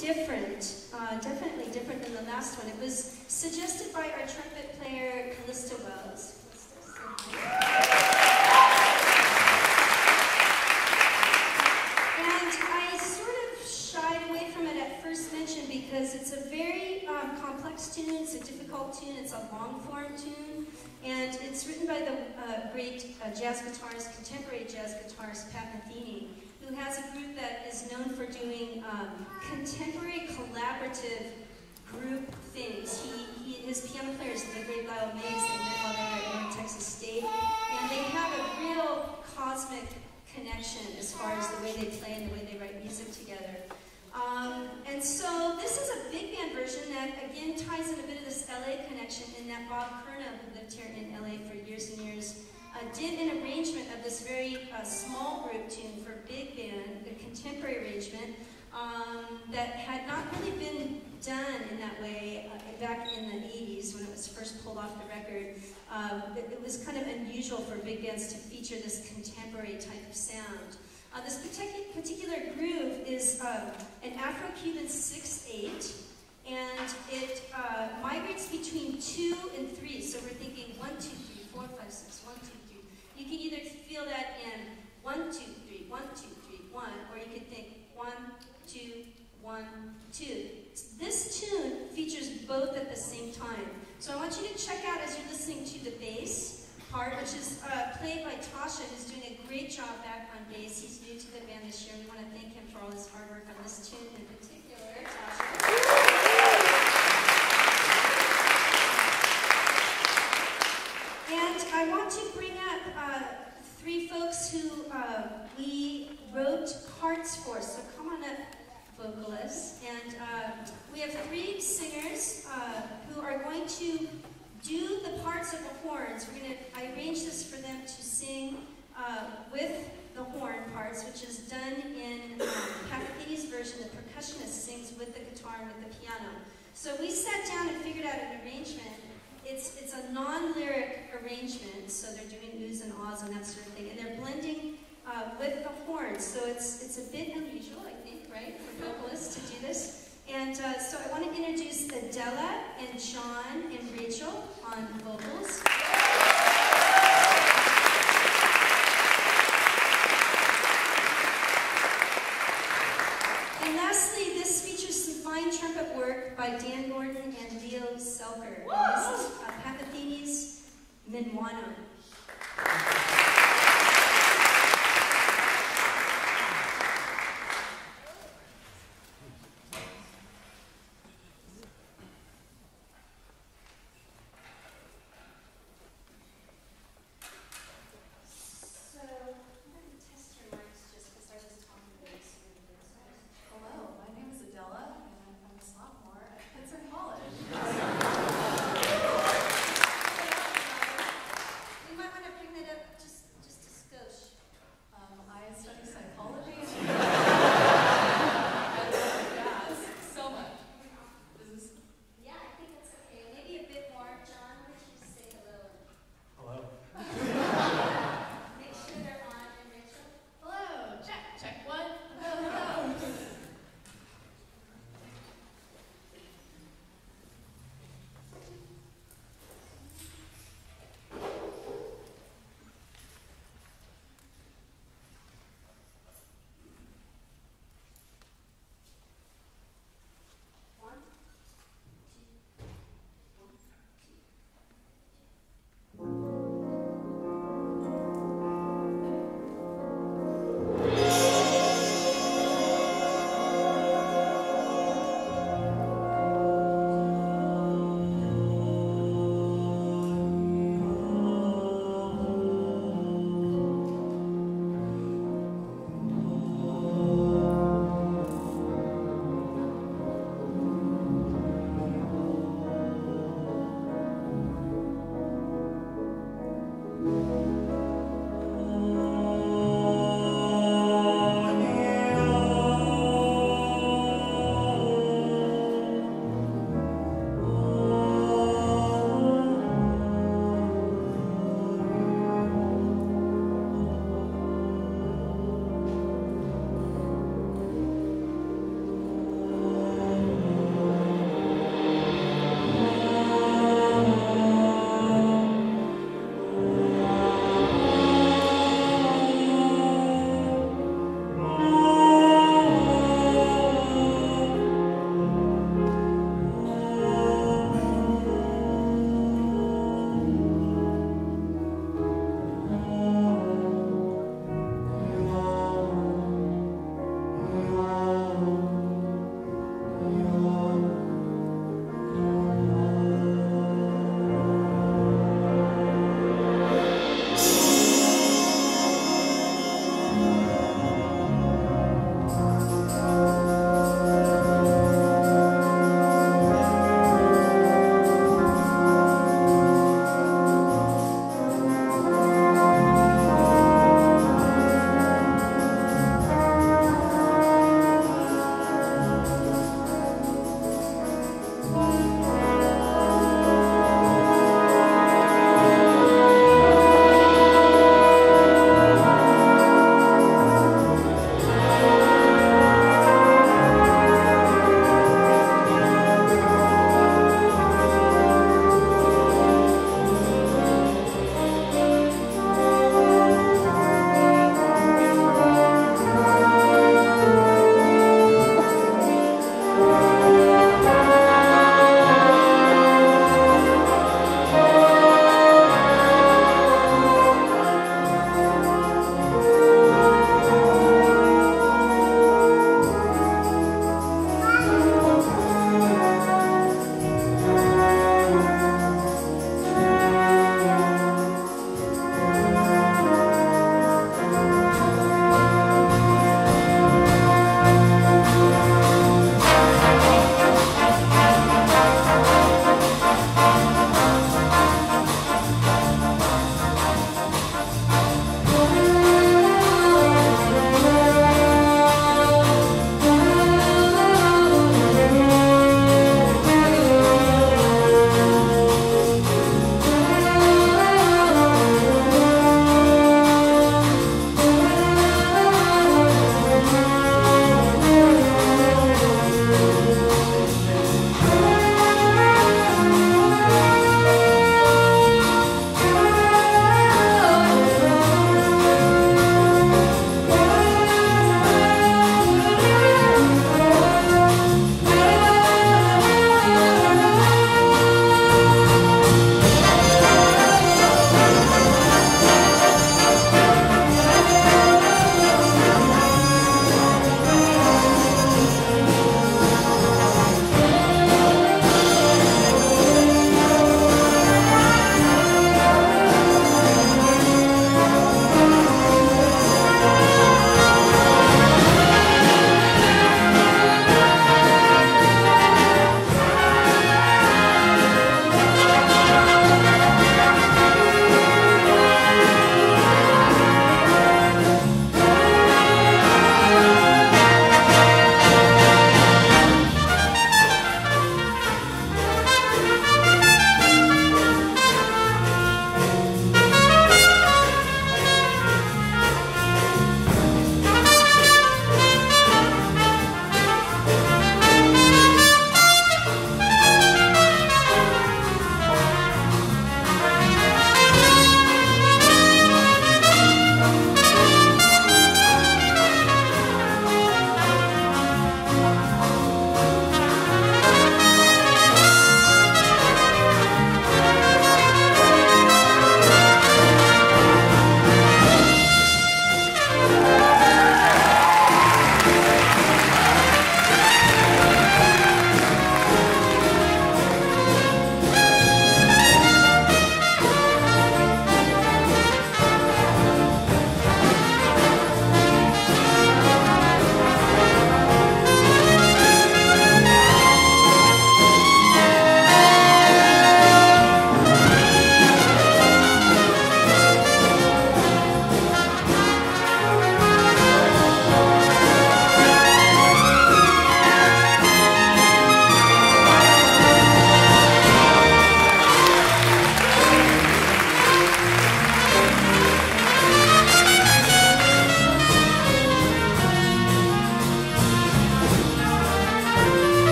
different, uh, definitely different than the last one. It was suggested by our trumpet player, Callista Wells. And I sort of shied away from it at first mention because it's a very um, complex tune, it's a difficult tune, it's a long form tune, and it's written by the uh, great uh, jazz guitarist, contemporary jazz guitarist Pat Metheny who a group that is known for doing um, contemporary collaborative group things. He, he, his piano player is the great Lyle Mays. They met while they at North Texas State. And they have a real cosmic connection as far as the way they play and the way they write music together. Um, and so this is a big band version that again ties in a bit of this LA connection in that Bob Curnow, who lived here in LA for years and years, did an arrangement of this very uh, small group tune for big band, a contemporary arrangement, um, that had not really been done in that way uh, back in the 80s when it was first pulled off the record. Uh, it, it, was kind of unusual for big bands to feature this contemporary type of sound. Uh, this particular groove is uh, an Afro-Cuban 6-8, and it uh, migrates between 2 and 3, so we're thinking one, two, three, four, five, six, one, two, three. You can either feel that in one, two, three, one, two, three, one, or you can think one, two, one, two. This tune features both at the same time. So I want you to check out as you're listening to the bass part, which is uh, played by Tasha, who's doing a great job back on bass. He's new to the band this year. We want to thank him for all his hard work on this tune in particular. Tasha. And I want to bring up uh, three folks who uh, we wrote parts for. So come on up, vocalists. And uh, we have three singers uh, who are going to do the parts of the horns. We're going to, I arranged this for them to sing uh, with the horn parts, which is done in um, Pat Metheny's version. The with the guitar and with the piano. So we sat down and figured out an arrangement it's, it's a non-lyric arrangement, so they're doing oohs and ahs and that sort of thing, and they're blending uh, with the horns, so it's, it's a bit unusual, I think, right, for vocalists to do this. And uh, so I want to introduce Adela and John and Rachel on vocals. And lastly, this features some fine trumpet work by Dan Gordon and Leo Selker. This is uh, Pat Metheny's Minuano.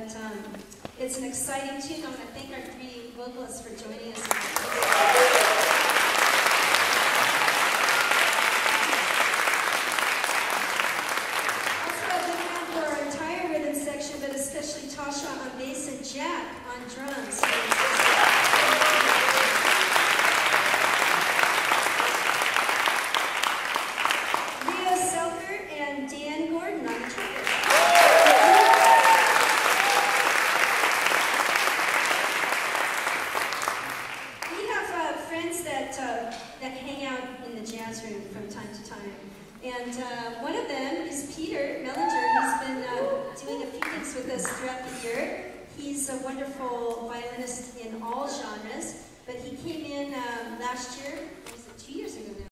But um, it's an exciting tune. I want to thank our three vocalists for joining us.